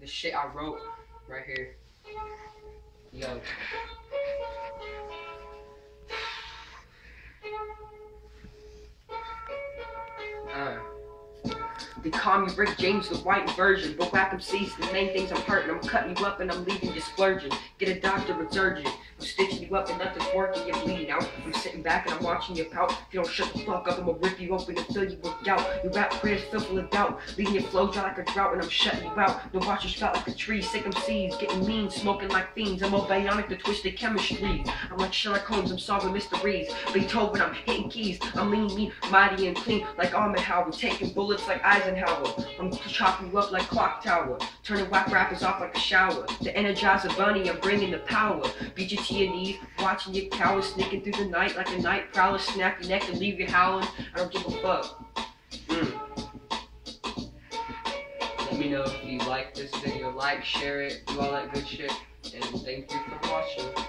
the shit I wrote right here. Yo. They call me Rick James, the white version. But whack MCs, the main things I'm hurting. I'm cutting you up and I'm leaving you splurging. Get a doctor, a surgeon. I'm stitching you up and nothing's working, you're bleeding out. I'm sitting back and I'm watching you pout. If you don't shut the fuck up, I'ma rip you open and fill you with gout. Your rap career's filled full of doubt. Leaving your flow dry like a drought and I'm shutting you out. No watch you spout like a tree. Sick MCs, getting mean, smoking like fiends. I'm all bionic, the twisted chemistry. I'm like Sherlock Holmes, I'm solving mysteries. Beethoven, I'm hitting keys. I'm lean, mean, mighty, and clean like Armor Howard. Taking bullets like Eisenhower. I'm chopping you up like Clock Tower. Turning whack rappers off like a shower. The Energizer Bunny, I'm bringing the power. Beat you to your knees, watching your cower, sneaking through the night like a night prowler. Snap your neck and leave you howling. I don't give a fuck. Mm. Let me know if you like this video. Like, share it, do all that good shit. And thank you for watching.